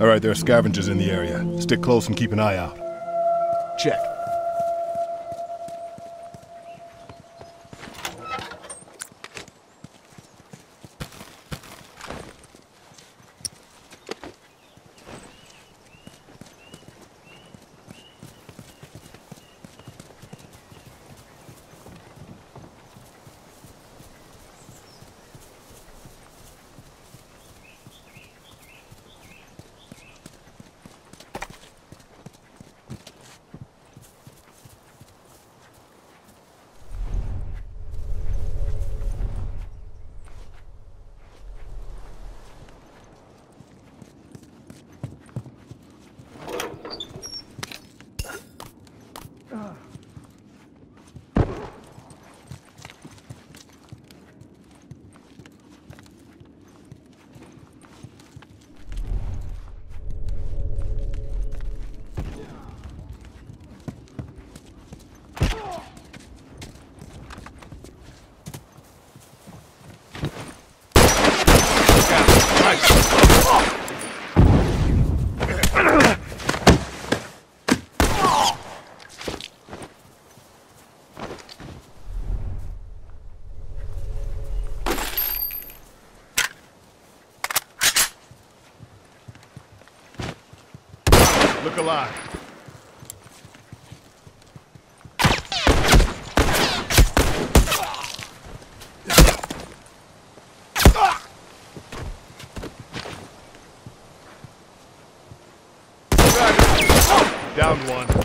All right, there are scavengers in the area. Stick close and keep an eye out. Check. Alive. Down one.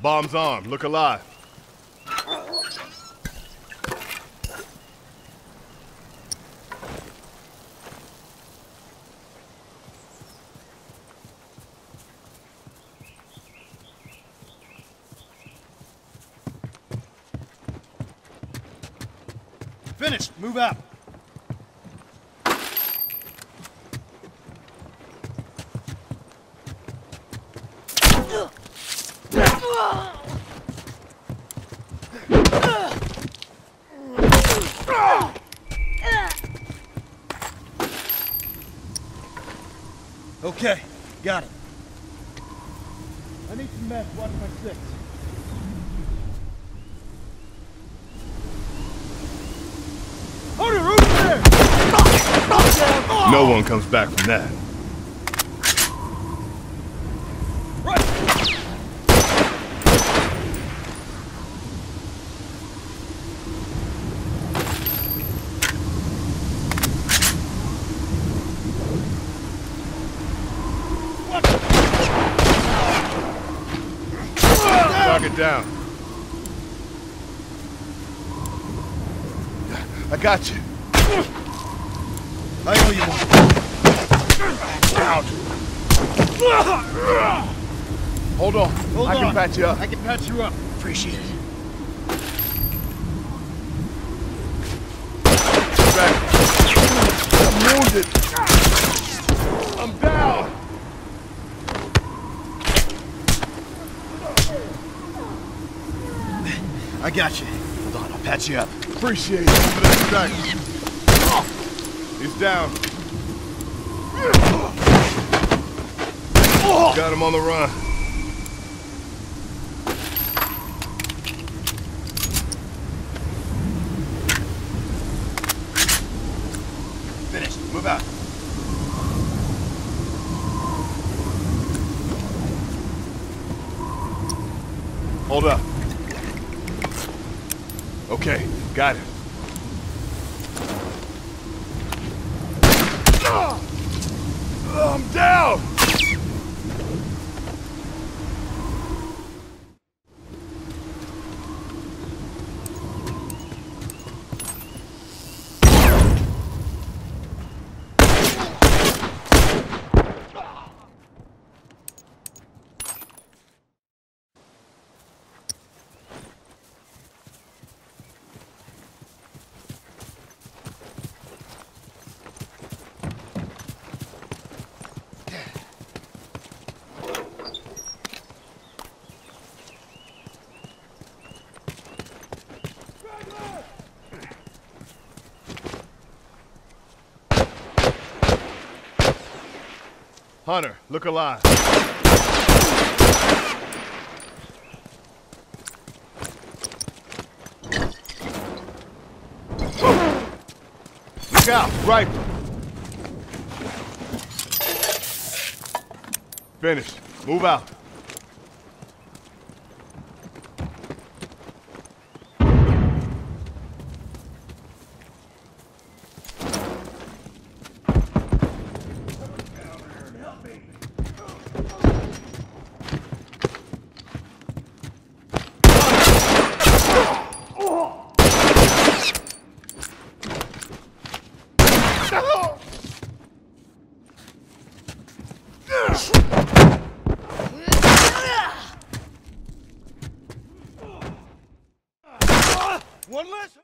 Bomb's armed. Look alive. Finished. Move out. Okay, got it. I need some meth. Watch my six. Hunter, over there! No one comes back from that. Target down. I got you. I know you one. Out. Hold on. Hold I can patch you up. I can patch you up. Appreciate it. Back. I'm wounded. I'm down. I got you. Hold on, I'll patch you up. Appreciate it strike. He's down. Got him on the run. Finished. Move out. Hold up. Okay, got it. Hunter, look alive. Look out, rifle. Finished. Move out. One less.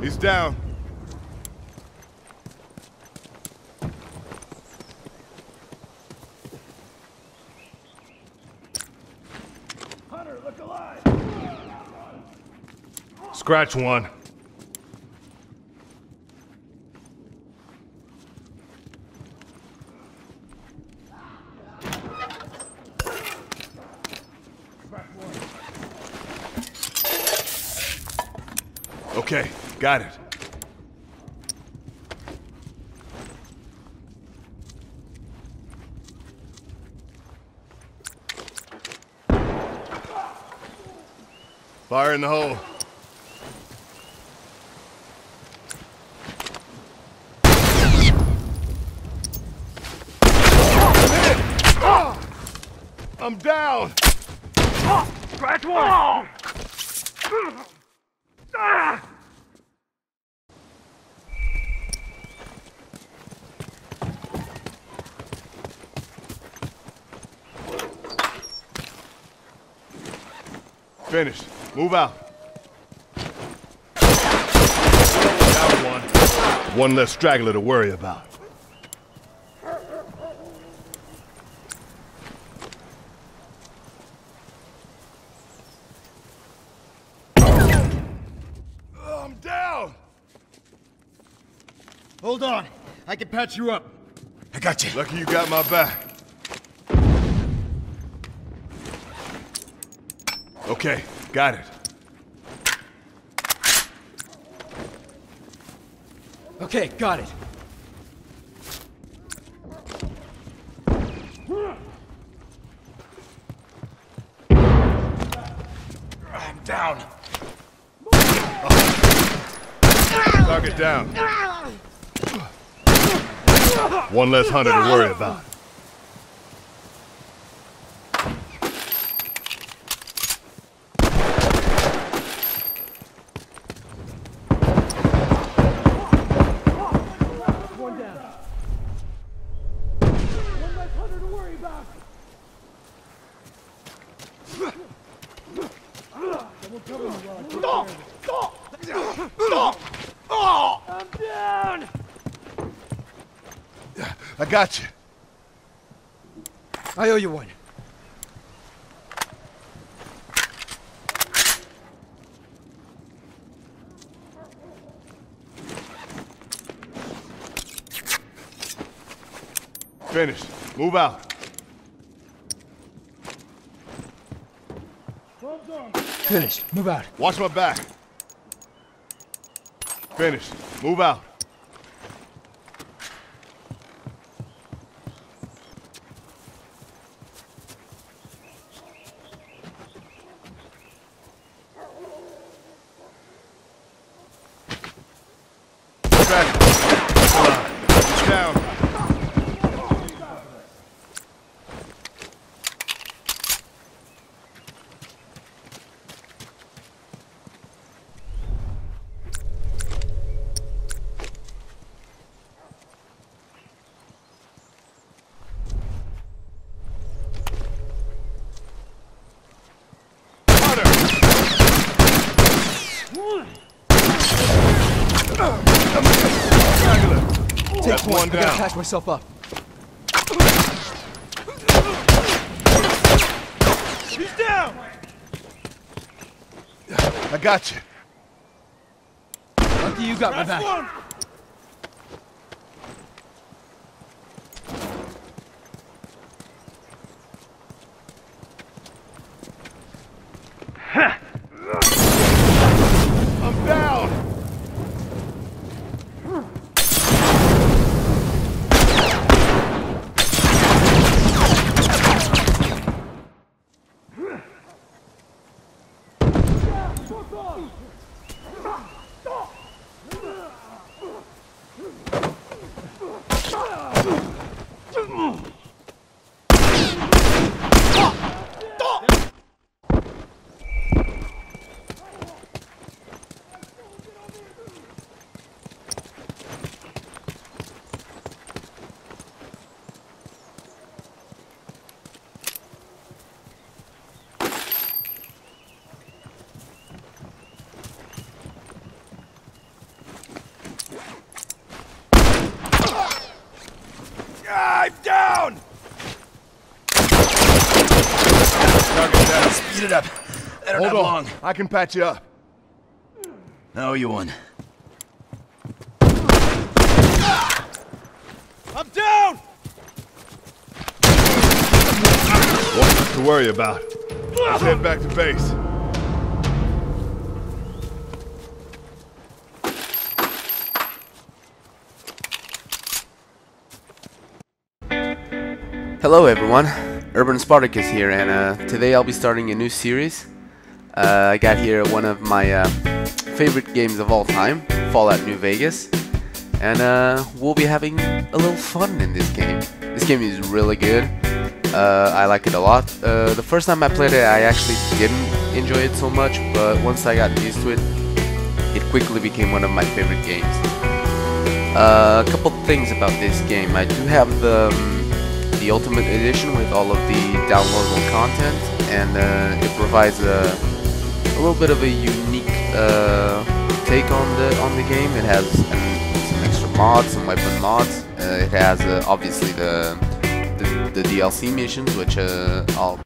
He's down. Hunter, look alive! Scratch one. Okay, got it. Fire in the hole. I'm down. Scratch one! Ah! Finished. Move out. Down one. One less straggler to worry about. I'm down. Hold on. I can patch you up. I got you. Lucky you got my back. Okay, got it. Okay, got it. I'm down. Target down. One less hunter to worry about. One down. One less hunter to worry about. Someone cover me while I take care of this. I'm down! I got you. I owe you one. Finished. Move out. Finished. Move out. Watch my back. Finished. Move out. Back. Come on. He's down. Hunter! That point. One I gotta down. patch myself up. He's down! I got you. Lucky you got my back. one! I'm down. I'm down! Target down. It up. I don't Hold have on. long. I can patch you up. Now you won. I'm down! What's to worry about? Let's head back to base. Hello everyone, Urban Spartacuz here and uh, today I'll be starting a new series. Uh, I got here one of my uh, favorite games of all time, Fallout New Vegas. And uh, we'll be having a little fun in this game. This game is really good. Uh, I like it a lot. Uh, the first time I played it I actually didn't enjoy it so much, but once I got used to it, it quickly became one of my favorite games. A couple things about this game. I do have the um, the Ultimate Edition with all of the downloadable content, and uh, it provides a, a little bit of a unique uh, take on the on the game. It has um, some extra mods, some weapon mods. Uh, it has uh, obviously the, the the DLC missions, which uh, I'll